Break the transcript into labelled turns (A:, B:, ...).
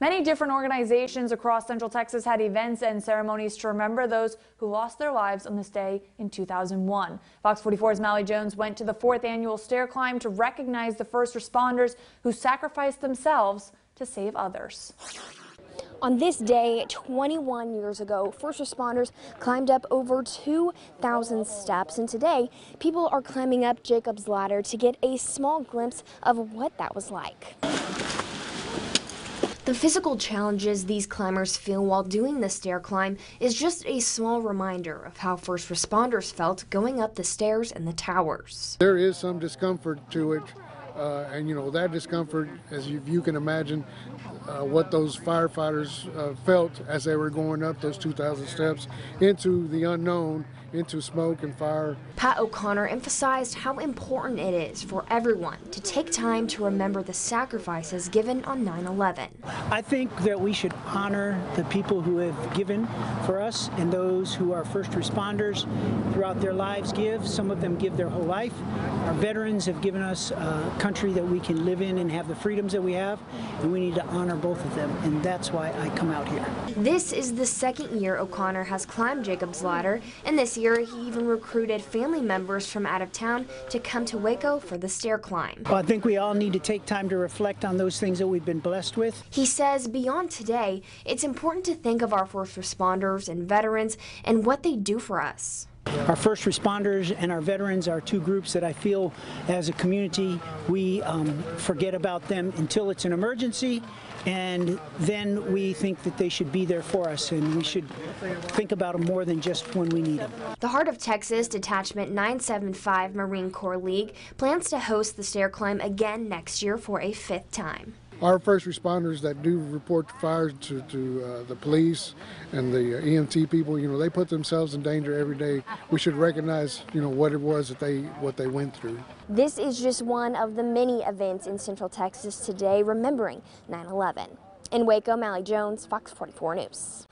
A: Many different organizations across Central Texas had events and ceremonies to remember those who lost their lives on this day in 2001. Fox 44's Molly Jones went to the fourth annual stair climb to recognize the first responders who sacrificed themselves to save others.
B: On this day, 21 years ago, first responders climbed up over 2,000 steps, and today, people are climbing up Jacob's Ladder to get a small glimpse of what that was like. The physical challenges these climbers feel while doing the stair climb is just a small reminder of how first responders felt going up the stairs and the towers.
C: There is some discomfort to it, uh, and you know that discomfort, as you, you can imagine, uh, what those firefighters uh, felt as they were going up those 2,000 steps into the unknown, into smoke and fire.
B: Pat O'Connor emphasized how important it is for everyone to take time to remember the sacrifices given on 9 11.
D: I think that we should honor the people who have given for us and those who are first responders throughout their lives give. Some of them give their whole life. Our veterans have given us a country that we can live in and have the freedoms that we have, and we need to honor both of them, and that's why I come out here.
B: This is the second year O'Connor has climbed Jacob's Ladder, and this year he even recruited family members from out of town to come to Waco for the stair climb.
D: Well, I think we all need to take time to reflect on those things that we've been blessed with.
B: He says beyond today, it's important to think of our first responders and veterans and what they do for us.
D: Our first responders and our veterans are two groups that I feel as a community we um, forget about them until it's an emergency and then we think that they should be there for us and we should think about them more than just when we need them.
B: The Heart of Texas Detachment 975 Marine Corps League plans to host the stair climb again next year for a fifth time.
C: Our first responders that do report fires to, to uh, the police and the uh, EMT people, you know, they put themselves in danger every day. We should recognize, you know, what it was that they what they went through.
B: This is just one of the many events in Central Texas today remembering 9/11. In Waco, Molly Jones, Fox 44 News.